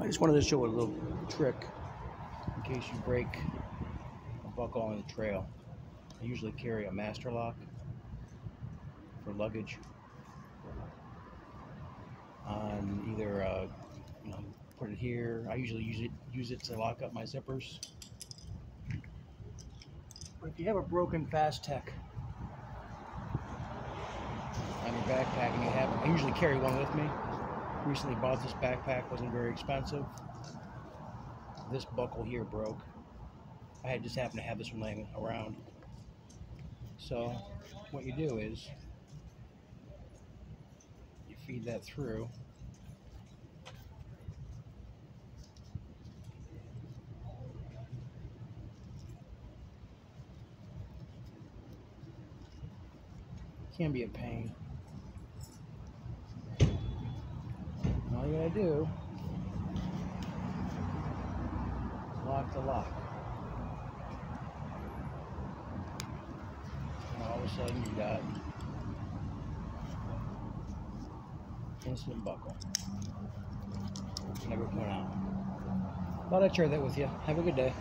I just wanted to show a little trick in case you break a buckle on the trail. I usually carry a master lock for luggage on either uh, you know put it here. I usually use it use it to lock up my zippers. But if you have a broken Fastex on your backpack and you have I usually carry one with me. Recently bought this backpack, wasn't very expensive. This buckle here broke. I had just happened to have this one laying around. So what you do is you feed that through. Can be a pain. You going to do is lock the lock. And all of a sudden you got instant buckle. Never put out. Thought I'd share that with you. Have a good day.